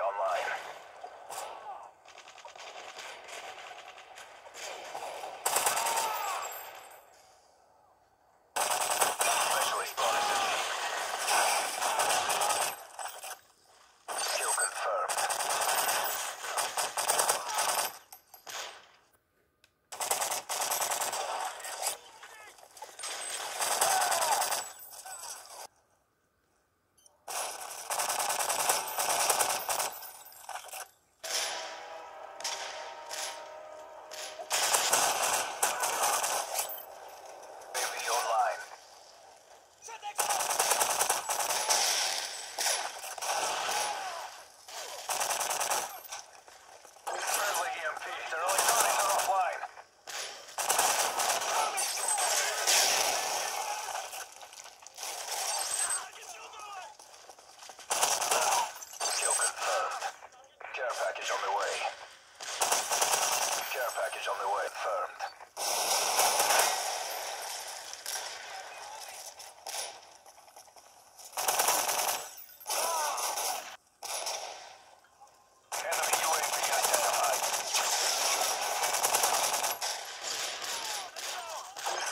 online. Package on the way. Confirmed.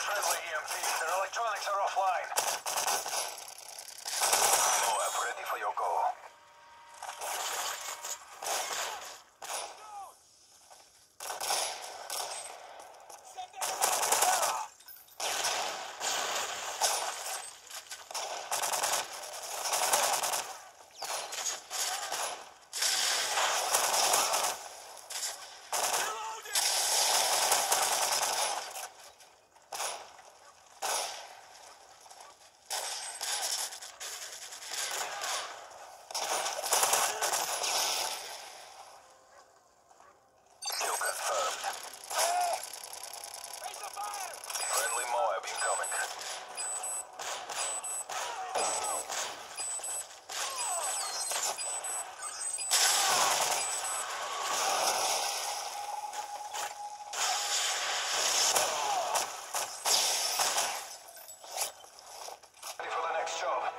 Friendly electronics are offline. next job.